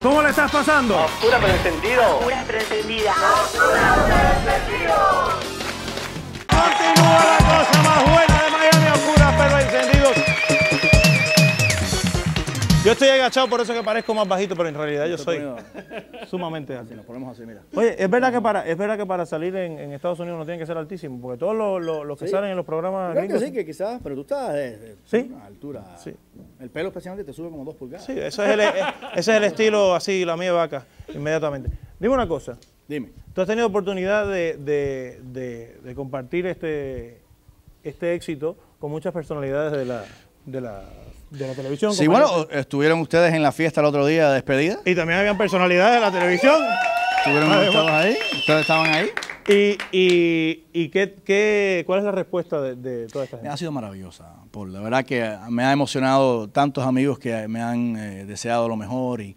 ¿Cómo le estás pasando? Oscura pero encendido. Pura pero encendida. Continúa la cosa más buena Yo estoy agachado, por eso que parezco más bajito, pero en realidad yo soy sumamente alto. Nos ponemos así, mira. Oye, es verdad que para, es verdad que para salir en, en Estados Unidos no tienen que ser altísimos, porque todos los, los- los que Sí. salen en los programas Creo que gringos- sí, que quizás, pero tú estás eh, ¿Sí? a una altura. Sí. El pelo especialmente te sube como dos pulgadas. Sí, ese es, el, ese es el estilo así, la mía vaca, inmediatamente. Dime una cosa, Dime. tú has tenido oportunidad de, de- de- de compartir este, este éxito con muchas personalidades de la, de la, de la televisión. Sí, compañeros. bueno, estuvieron ustedes en la fiesta el otro día de despedida. Y también habían personalidades de la televisión. ¿Estuvieron ahí? ¿Ustedes estaban ahí? ¿Y, y, y qué, qué, cuál es la respuesta de, de toda esta gente? Ha sido maravillosa, Paul. La verdad que me ha emocionado tantos amigos que me han eh, deseado lo mejor. Y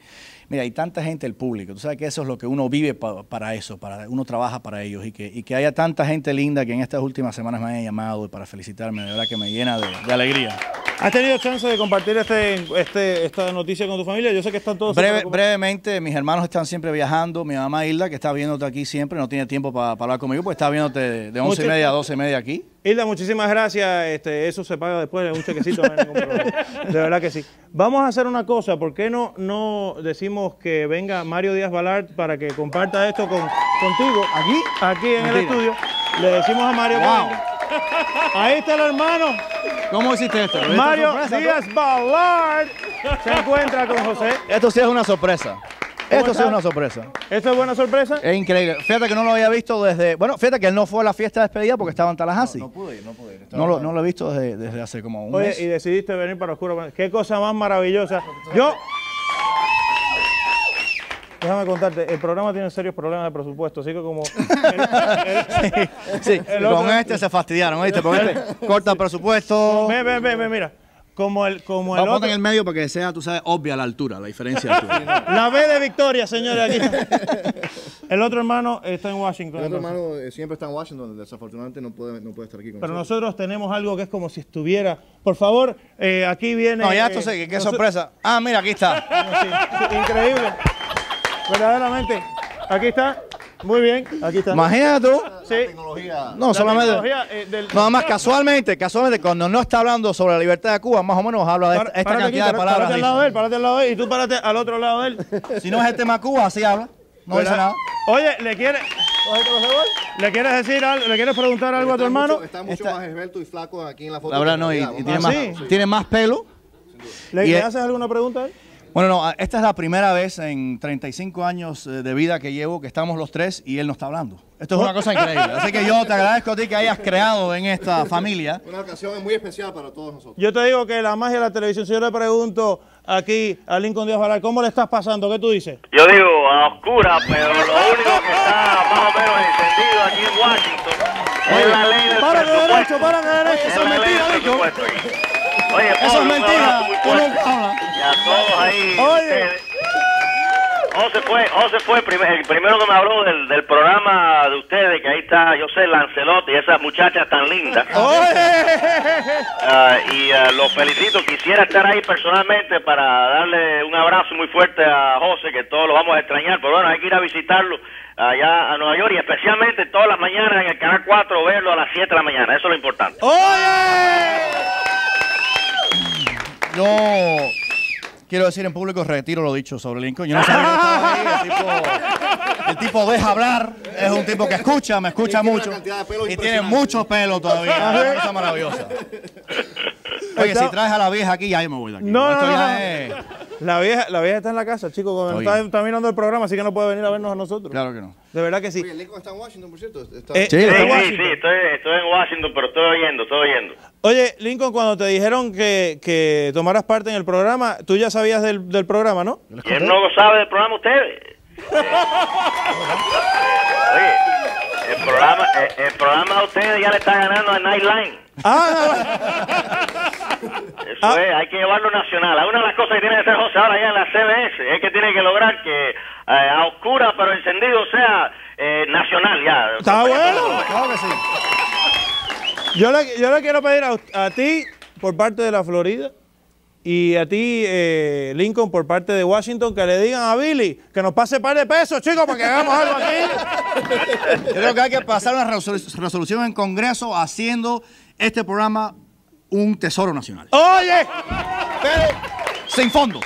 mira, hay tanta gente del público. Tú sabes que eso es lo que uno vive pa- para eso, para uno trabaja para ellos. Y que, y que haya tanta gente linda que en estas últimas semanas me haya llamado para felicitarme, de verdad que me llena de, de alegría. ¿Has tenido chance de compartir este, este, esta noticia con tu familia? Yo sé que están todos... Breve- brevemente, mis hermanos están siempre viajando. Mi mamá Hilda, que está viéndote aquí siempre, no tiene tiempo para hablar conmigo, pues está viéndote de, de 11 y media a 12 y media aquí. Hilda, muchísimas gracias. Este, eso se paga después, un chequecito. no hay ningún problema. De verdad que sí. Vamos a hacer una cosa. ¿Por qué no, no decimos que venga Mario Díaz Balart para que comparta esto con, contigo? ¿Aquí? Aquí en el estudio. Le decimos a Mario que Wow. venga. Ahí está el hermano. ¿Cómo hiciste esto? ¿Lo viste Mario sorpresa, tú? Díaz Balart se encuentra con José. Esto sí es una sorpresa. Esto sí es una sorpresa. ¿Esto es buena sorpresa? Es increíble. Fíjate que no lo había visto desde. Bueno, fíjate que él no fue a la fiesta de despedida porque estaba en Tallahassee. No, pude ir, no pude ir. lo, no lo he visto desde, desde hace como un Oye, mes. y decidiste venir para Oscuro. Qué cosa más maravillosa. Yo. Déjame contarte, el programa tiene serios problemas de presupuesto, así que como. el- el- Sí, el con este se fastidiaron, ¿oíste? Con este corta presupuesto. Ven, ven, ven, ven, mira. Como el, como el otro. en el medio para que sea, tú sabes, obvia la altura, la diferencia de altura. La B de Victoria, señores, aquí. El otro hermano está en Washington. Mi otro entonces. hermano eh, siempre está en Washington, desafortunadamente no puede, no puede estar aquí con Pero nosotros. nosotros tenemos algo que es como si estuviera. Por favor, eh, aquí viene. No, ya esto eh, sé, qué sorpresa. Ah, mira, aquí está. Sí, sí, increíble. Verdaderamente. Aquí está. Muy bien. Aquí está. Imagínate tú. Sí. Tecnología. No, La solamente. tecnología, eh, del- Nada más casualmente, casualmente, cuando no está hablando sobre la libertad de Cuba, más o menos habla de Para- esta, esta párate aquí, cantidad de párate- palabras. Párate al lado de dice. él, párate al lado de él y tú párate al otro lado de él. Si no es el tema Cuba, así habla. No dice ¿Verdad? nada. Oye, ¿le quieres, ¿le quieres decir algo? ¿Le quieres preguntar algo a tu hermano? mucho- está mucho más esbelto y flaco aquí en la foto. La verdad no, y, tiene, ¿Ah, más, sí? tiene más pelo. ¿Le, y le es- haces alguna pregunta a él? Bueno, no, esta es la primera vez en 35 años eh, de vida que llevo que estamos los tres y él no está hablando. Esto es una cosa increíble. Así que yo te agradezco a ti que hayas creado en esta familia. Una ocasión muy especial para todos nosotros. Yo te digo que la magia de la televisión, si yo le pregunto aquí a Lincoln Díaz Valar, ¿cómo le estás pasando? ¿Qué tú dices? Yo digo a oscura, pero lo único que está más o menos encendido aquí en Washington es la ley del Párate presupuesto. derecho, párate derecho. Es mentira, Lincoln. Oye, Eso es Pablo, mentira. Tú hablas. Todos ahí. Oye. ustedes. José fue, José fue el, primer- el primero que me habló del, del programa de ustedes, que ahí está, yo sé, Lancelot y esas muchachas tan lindas. Ah, y ah, los felicito. Quisiera estar ahí personalmente para darle un abrazo muy fuerte a José, que todos lo vamos a extrañar. Pero bueno, hay que ir a visitarlo allá a Nueva York y especialmente todas las mañanas en el Canal 4 verlo a las 7 de la mañana. Eso es lo importante. Yo quiero decir en público, retiro lo dicho sobre Lincoln. Yo no sabía que estaba ahí. El tipo, el tipo deja hablar. Es un tipo que escucha, me escucha mucho. Y tiene mucho pelo todavía. Es una cosa maravillosa. Oye, si traes a la vieja aquí, ya yo me voy de aquí. No, no, ya no. es- La vieja, la vieja está en la casa, chicos. Está, está mirando el programa, así que no puede venir a vernos a nosotros. Claro que no. De verdad que sí. Oye, Lincoln está en Washington, por cierto. Está- Eh, Sí, Sí, está en sí, Washington. sí, estoy, estoy en Washington, pero estoy oyendo, estoy oyendo. Oye, Lincoln, cuando te dijeron que, que tomaras parte en el programa, tú ya sabías del, del programa, ¿no? ¿Quién no sabe del programa ustedes? Oye, el programa, el, el programa de ustedes ya le está ganando a Nightline. Ah, Eso Ah. es, hay que llevarlo nacional. Una de las cosas que tiene que hacer José ahora ya en la CBS es que tiene que lograr que eh, a oscura pero encendido sea eh, nacional ya. está bueno. Claro que sí. Yo le, yo le quiero pedir a, a ti, por parte de la Florida, Y a ti, eh, Lincoln, por parte de Washington, que le digan a Billy que nos pase par de pesos, chicos, para que hagamos algo aquí. Yo creo que hay que pasar una resolu- resolución en Congreso haciendo este programa un tesoro nacional. Oye, Sin fondos.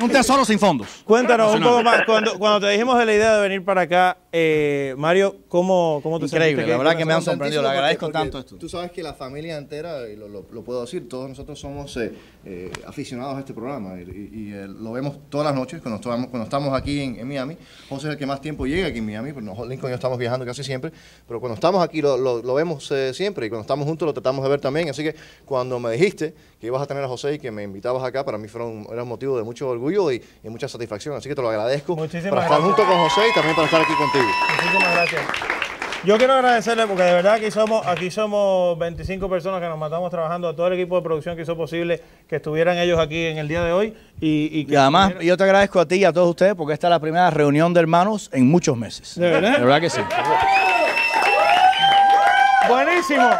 Un tesoro sin fondos. cuéntanos un poco más. Cuando, cuando te dijimos de la idea de venir para acá, eh, Mario, ¿cómo, cómo te Increíble, sentiste? la verdad que me han sorprendido. Le agradezco tanto esto. Tú sabes que la familia entera, y lo, lo- lo puedo decir, todos nosotros somos eh, eh, aficionados a este programa y, y- y, eh, lo vemos todas las noches cuando estamos, cuando estamos aquí en, en Miami. José es el que más tiempo llega aquí en Miami, pero nosotros, Lincoln y yo estamos viajando casi siempre, pero cuando estamos aquí lo, lo- lo vemos eh, siempre y cuando estamos juntos lo tratamos de ver también. Así que cuando me dijiste que ibas a tener a José y que me invitabas acá, para mí fueron, era un motivo de mucho orgullo y, y mucha satisfacción. Así que te lo agradezco Muchísimas para estar gracias. junto con José y también para estar aquí contigo. Muchísimas gracias. Yo quiero agradecerle porque de verdad aquí somos, aquí somos 25 personas que nos matamos trabajando, a todo el equipo de producción que hizo posible que estuvieran ellos aquí en el día de hoy. Y, y que Y además, estuvieran- yo te agradezco a ti y a todos ustedes porque esta es la primera reunión de hermanos en muchos meses. ¿De verdad? De verdad que sí. Buenísimo.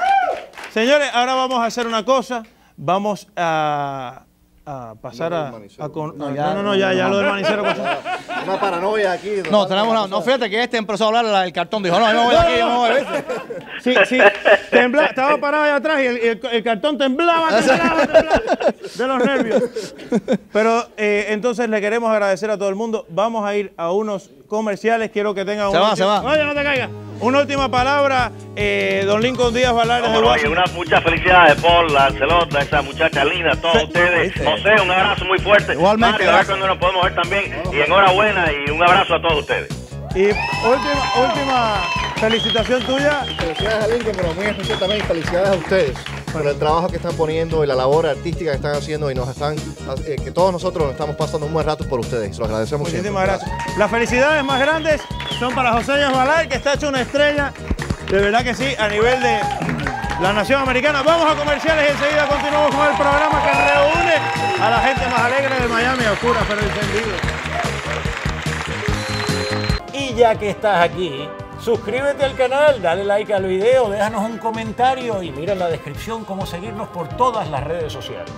Señores, ahora vamos a hacer una cosa. Vamos a, a pasar No, a, del manicero. a con- No, no, ya- no, no, ya, ya lo del manicero pasó. Una paranoia aquí. No, tenemos una, no, fíjate que este empezó a hablar la- el cartón. Dijo, no, yo me voy de aquí, yo me voy. Sí, sí, tembla- estaba parado allá atrás y el, el- el cartón temblaba, temblaba, temblaba de los nervios. Pero eh, entonces le queremos agradecer a todo el mundo. Vamos a ir a unos comerciales. Quiero que tengan Se una va, se va. Oye, no te caigas. Una última palabra, eh, don Lincoln Díaz Valares no, y Washington. una, muchas felicidades, Paul, Lancelota, esa muchacha linda, todos Sí, ustedes. José, un abrazo muy fuerte. Igualmente, Mario, cuando nos podemos ver también. Y enhorabuena y un abrazo a todos ustedes. Y última, última felicitación tuya. Felicidades a Lincoln, pero muy especial también felicidades a ustedes por el trabajo que están poniendo y la labor artística que están haciendo y nos están, eh, que todos nosotros nos estamos pasando un buen rato por ustedes. Los agradecemos Muchísimas siempre. gracias. Las felicidades más grandes son para José Díaz Balay, que está hecho una estrella. De verdad que sí, a nivel de la nación americana. Vamos a comerciales y enseguida continuamos con el programa que reúne a la gente más alegre de Miami, a oscuras pero encendido. Y ya que estás aquí, suscríbete al canal, dale like al video, déjanos un comentario y mira en la descripción cómo seguirnos por todas las redes sociales.